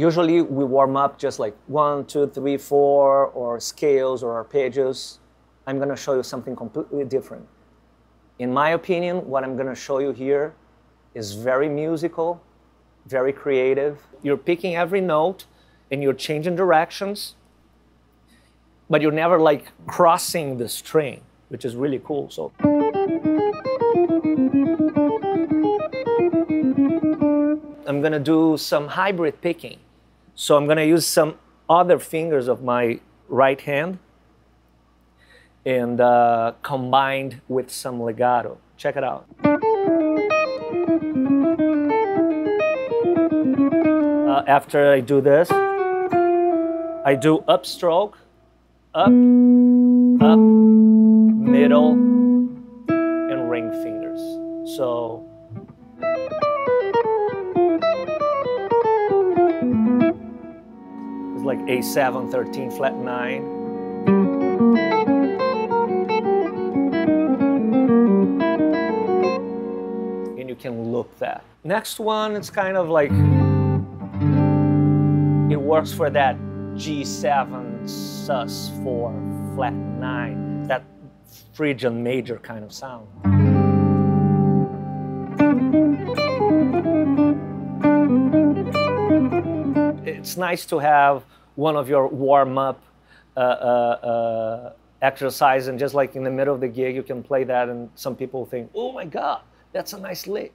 Usually we warm up just like one, two, three, four, or scales or arpeggios. I'm gonna show you something completely different. In my opinion, what I'm gonna show you here is very musical, very creative. You're picking every note and you're changing directions, but you're never like crossing the string, which is really cool. So. I'm gonna do some hybrid picking. So I'm gonna use some other fingers of my right hand and uh, combined with some legato. Check it out. Uh, after I do this, I do upstroke, up, up, middle, and ring fingers. So it's like A7, 13, flat 9. And you can loop that. Next one, it's kind of like it works for that G7 sus4 flat 9, that Phrygian major kind of sound. It's nice to have one of your warm up uh, uh, uh, exercise, and just like in the middle of the gig, you can play that, and some people think, oh my God, that's a nice lick.